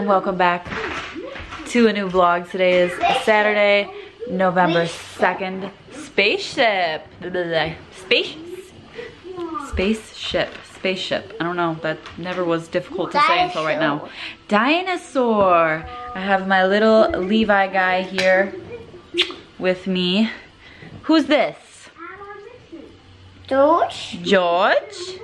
and welcome back to a new vlog. Today is Saturday, November 2nd. Spaceship. Space. Spaceship. Spaceship. I don't know. That never was difficult to say until right now. Dinosaur. I have my little Levi guy here with me. Who's this? George. George?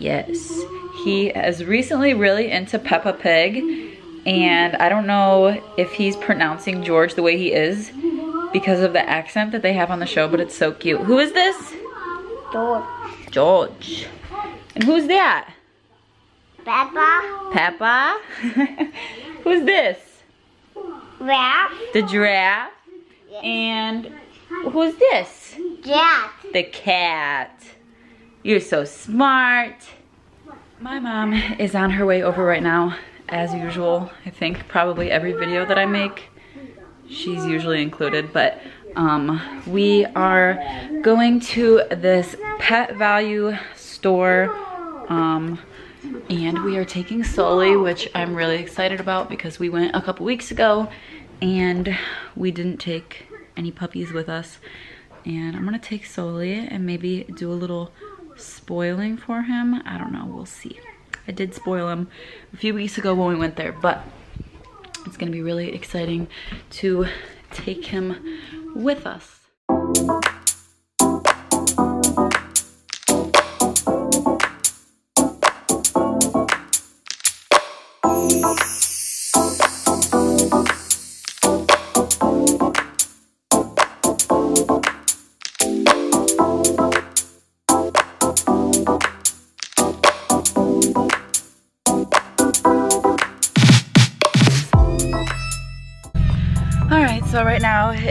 Yes. He is recently really into Peppa Pig and I don't know if he's pronouncing George the way he is because of the accent that they have on the show, but it's so cute. Who is this? George. George. And who's that? Peppa. Peppa? who's this? Ralph. The giraffe. And who's this? Cat. The cat. You're so smart. My mom is on her way over right now, as usual. I think probably every video that I make, she's usually included, but um, we are going to this Pet Valu store um, and we are taking Sully, which I'm really excited about because we went a couple weeks ago and we didn't take any puppies with us. And I'm gonna take Sully and maybe do a little spoiling for him. I don't know, we'll see. I did spoil him a few weeks ago when we went there, but it's gonna be really exciting to take him with us.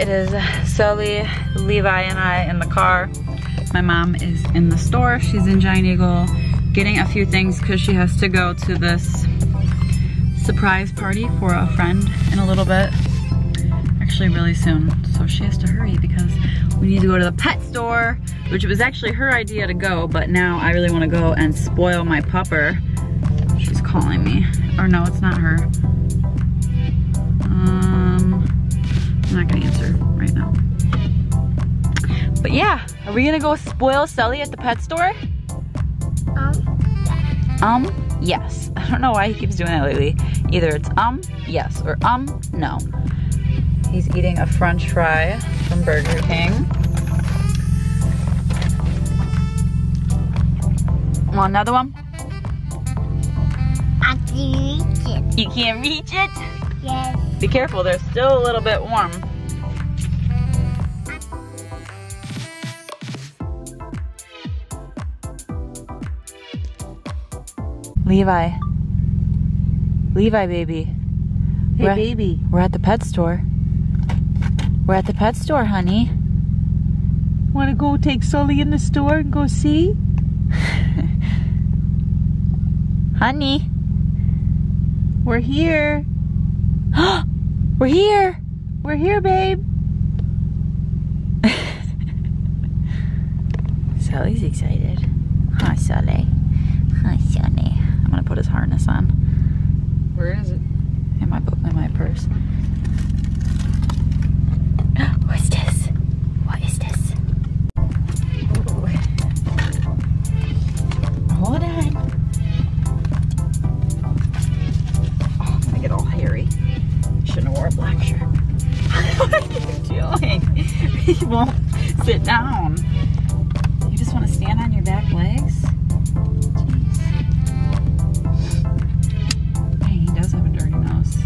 Is Sully, Levi, and I in the car. My mom is in the store. She's in Giant Eagle getting a few things because she has to go to this surprise party for a friend in a little bit. Actually really soon. So she has to hurry because we need to go to the pet store, which was actually her idea to go, but now I really want to go and spoil my pupper. She's calling me. Or no, it's not her. I'm not gonna answer right now. But yeah, are we gonna go spoil Sully at the pet store? Um. Um, yes. I don't know why he keeps doing that lately. Either it's um, yes, or um, no. He's eating a french fry from Burger King. Want another one? I can reach it. You can't reach it? Yes. Be careful, they're still a little bit warm. Levi. Levi, baby. Hey, We're at- baby. We're at the pet store. We're at the pet store, honey. Want to go take Sully in the store and go see? honey. We're here. We're here. We're here, babe. He won't sit down. You just want to stand on your back legs? He does have a dirty nose.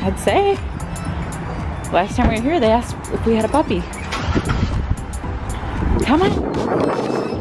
I'd say. Last time we were here, they asked if we had a puppy. Come on.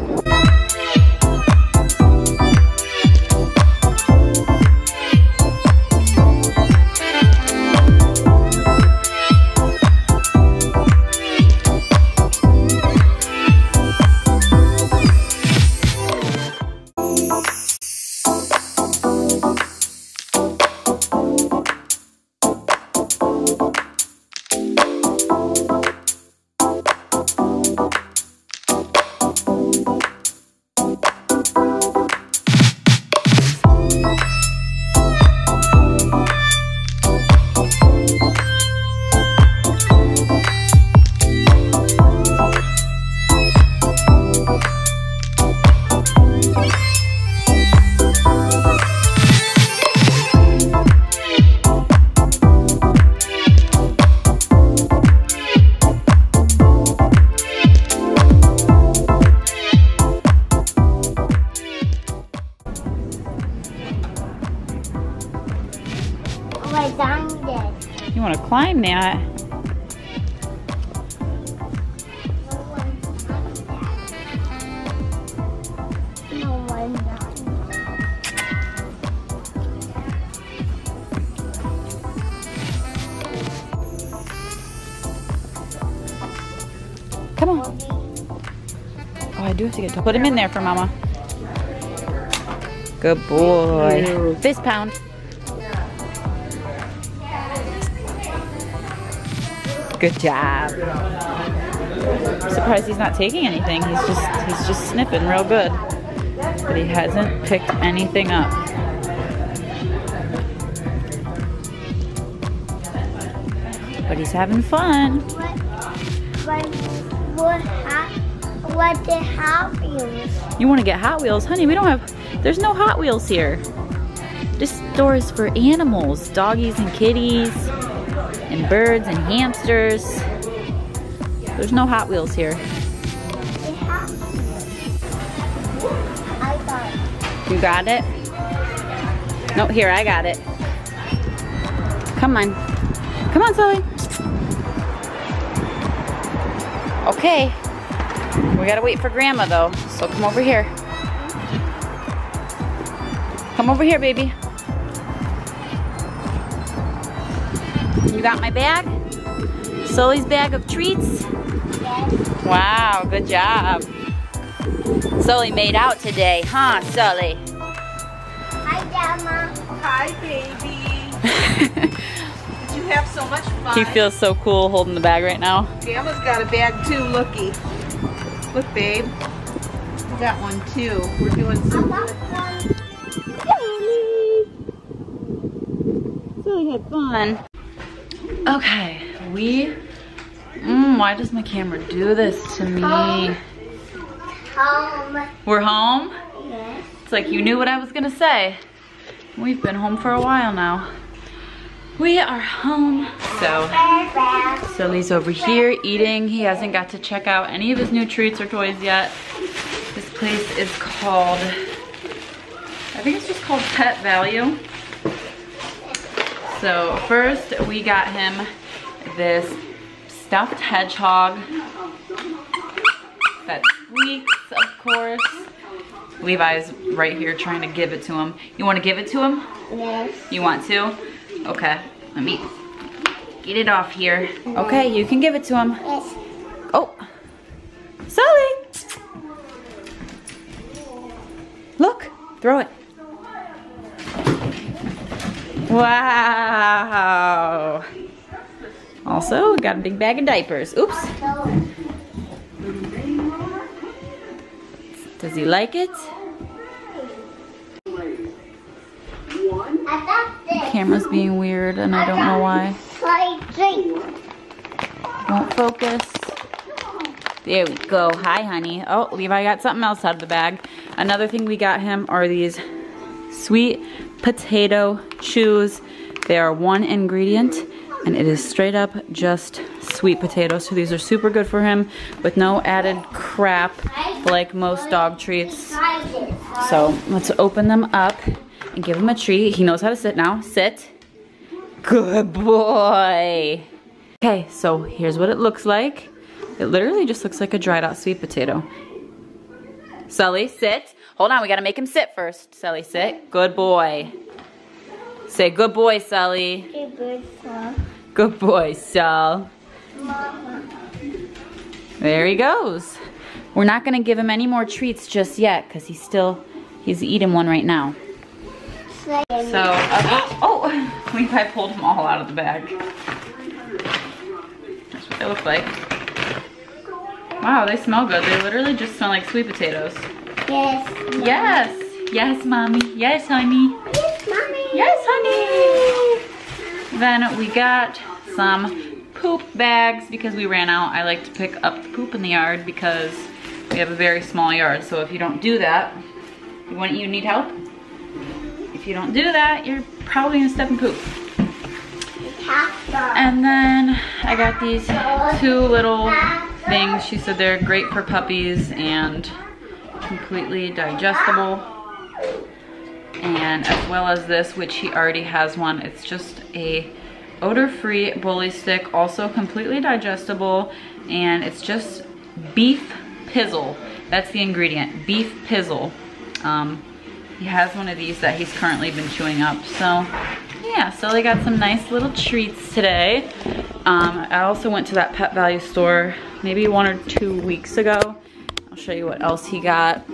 Done that. Come on. Oh, I do have to get to put him in there for mama. Good boy. Fist pound. Good job. I'm Surprised he's not taking anything. He's just he's just snipping real good. But he hasn't picked anything up. But he's having fun. What, what, what, ha- what the Hot Wheels? You want to get Hot Wheels? Honey, we don't have, there's no Hot Wheels here. This store is for animals, doggies and kitties, and birds and hamsters. There's no Hot Wheels here. You got it? No, here, I got it. Come on. Come on, Zoe. Okay. We gotta wait for Grandma though, so come over here. Come over here, baby. You got my bag? Sully's bag of treats? yes. Wow, good job. Sully made out today, huh, Sully? Hi, Grandma. Hi, baby. Did you have so much fun? he feels so cool holding the bag right now. Grandma's got a bag too, looky. Look, babe. We got one too. We're doing I some. got one. Sully had fun. Okay, we. Mm, why does my camera do this to me? Home. Home. We're home? Yes. It's like you knew what I was gonna say. We've been home for a while now. We are home. So. Sully's over here eating. He hasn't got to check out any of his new treats or toys yet. This place is called, I think it's just called Pet Valu. So first we got him this stuffed hedgehog that squeaks, of course. Levi's right here trying to give it to him. You want to give it to him? Yes. You want to? Okay, let me get it off here. Okay, you can give it to him. Yes. Oh, Sully! Look, throw it. Wow. Also, got a big bag of diapers. Oops. Does he like it? This. Camera's being weird and I don't know why. Won't focus. There we go. Hi, honey. Oh, Levi got something else out of the bag. Another thing we got him are these sweet potato chews. They are one ingredient and it is straight up just sweet potatoes. So these are super good for him with no added crap like most dog treats. So let's open them up and give him a treat. He knows how to sit now. Sit. Good boy. Okay, so here's what it looks like. It literally just looks like a dried out sweet potato. Sully, sit. Hold on, we gotta make him sit first. Sully, sit. Good boy. Say good boy, Sully. Good bird for Good boy, Sul. Mama. There he goes. We're not gonna give him any more treats just yet because he's still, he's eating one right now. So, uh, oh, Levi pulled them all out of the bag. That's what they look like. Wow, they smell good. They literally just smell like sweet potatoes. Yes. Yes. Yes, mommy. Yes, honey. Yes, mommy. Yes, honey. Then we got some poop bags because we ran out. I like to pick up the poop in the yard because we have a very small yard. So if you don't do that, you you need help? If you don't do that, you're probably gonna step in poop. And then I got these two little things. She said they're great for puppies and completely digestible. And as well as this, which he already has one. It's just a odor-free bully stick, also completely digestible. And it's just beef pizzle. That's the ingredient, beef pizzle. Um, he has one of these that he's currently been chewing up. So yeah, so they got some nice little treats today. Um, I also went to that Pet Valu store maybe one or two weeks ago. I'll show you what else he got.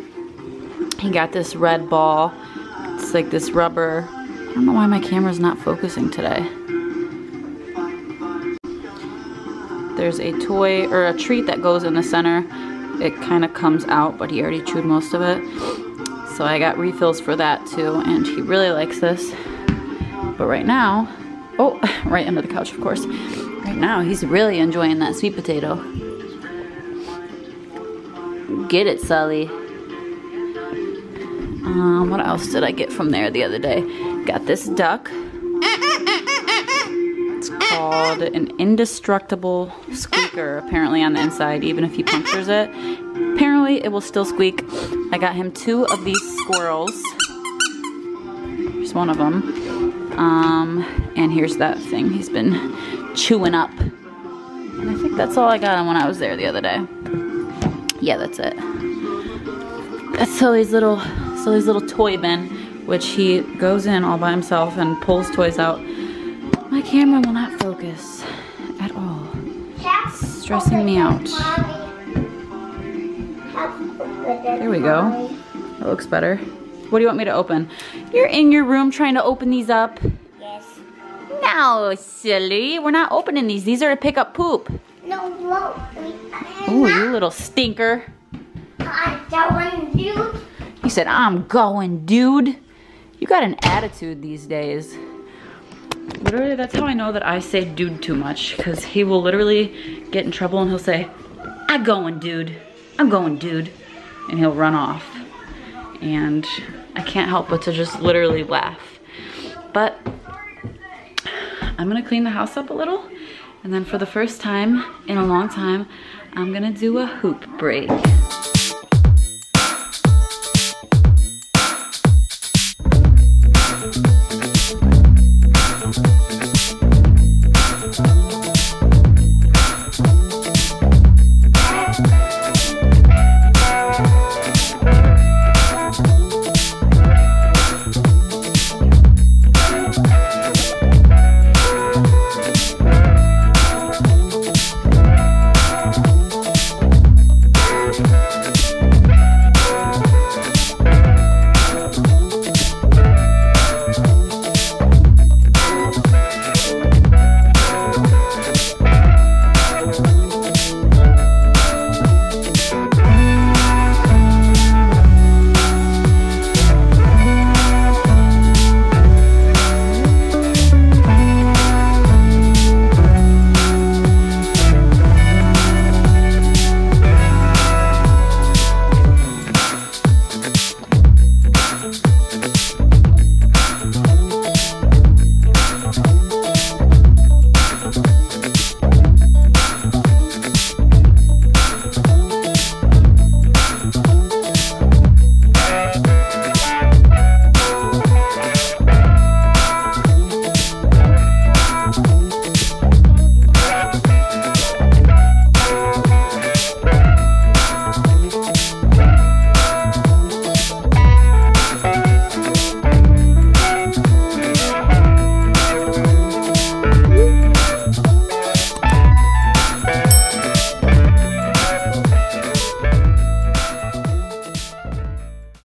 He got this red ball. It's like this rubber. I don't know why my camera's not focusing today. There's a toy or a treat that goes in the center. It kind of comes out, but he already chewed most of it. So I got refills for that too, and he really likes this. But right now, oh, right under the couch, of course. Right now, he's really enjoying that sweet potato. Get it, Sully. Um, what else did I get from there the other day? Got this duck. It's called an indestructible squeaker, apparently on the inside, even if he punctures it. Apparently, it will still squeak. I got him two of these squirrels. Here's one of them. Um, and here's that thing he's been chewing up. And I think that's all I got when I was there the other day. Yeah, that's it. That's Sully's little, Sully's little toy bin, which he goes in all by himself and pulls toys out. My camera will not focus at all. It's stressing me out. There we go. That looks better. What do you want me to open? You're in your room trying to open these up. Yes. No, silly. We're not opening these. These are to pick up poop. No, look. Ooh, you little stinker. I'm going you. You said, I'm going, dude. You got an attitude these days. Literally, that's how I know that I say dude too much. Because he will literally get in trouble and he'll say, I'm going, dude. I'm going, dude. And he'll run off. And I can't help but to just literally laugh. But I'm gonna clean the house up a little. And then for the first time in a long time, I'm gonna do a hoop break.